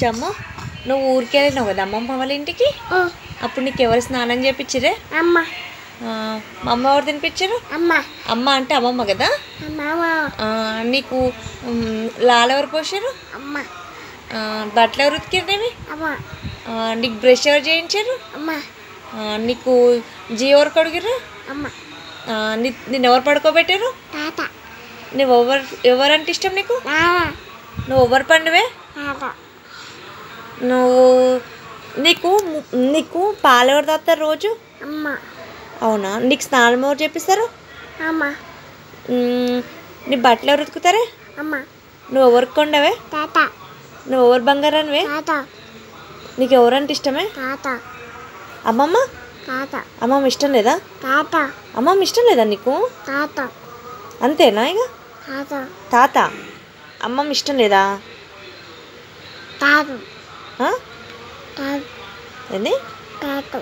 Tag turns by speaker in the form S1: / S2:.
S1: చమ్మ నువ్వు ఊరికి వెళ్ళినావు కదా అమ్మమ్మ వాళ్ళ ఇంటికి? అప్పుడు నీకు ఎవరు స్నానం చేపించిరే
S2: అమ్మ.
S1: మా అమ్మ ఎవరు తినిపించారు
S2: అమ్మ.
S1: అమ్మ అంటే అమ్మమ్మ కదా? నీకు లాల ఎవరు పోసారు
S2: అమ్మ.
S1: బట్టలు ఎవరు ఉతికిరేవి నీకు బ్రష్ ఎవరు చేయించారు
S2: అమ్మ.
S1: నీకు జీ ఎవరు కడిగారు
S2: అమ్మ.
S1: నిన్ను ఎవరు పడుకోబెట్టారు నువ్వు ఎవరు ఎవరంటే ఇష్టం నీకు? నువ్వు ఎవరు పండువే? నువ్వు నీకు నీకు పాలు ఎవరు తాగుతారు రోజు?
S2: అమ్మ.
S1: అవునా? నీకు స్నానం ఎవరు చేపిస్తారు?
S2: అమ్మ.
S1: నీ బట్టలు ఎవరు ఉతుకుతారే?
S2: అమ్మ.
S1: నువ్వు ఎవరికి కొండవే
S2: తాత.
S1: నువ్వు ఎవరు బంగారానివే?
S2: తాత.
S1: నీకు ఎవరంటే ఇష్టమే?
S2: తాత.
S1: అమ్మమ్మ?
S2: తాత.
S1: అమ్మమ్మ ఇష్టం లేదా?
S2: తాత.
S1: అమ్మమ్మ ఇష్టం లేదా నీకు?
S2: తాత.
S1: అంతేనా ఇక
S2: తాత.
S1: తాత. అమ్మమ్మ ఇష్టం లేదా?
S2: తాత.
S1: ఆ?
S2: తాత
S1: ఏంది
S2: తాత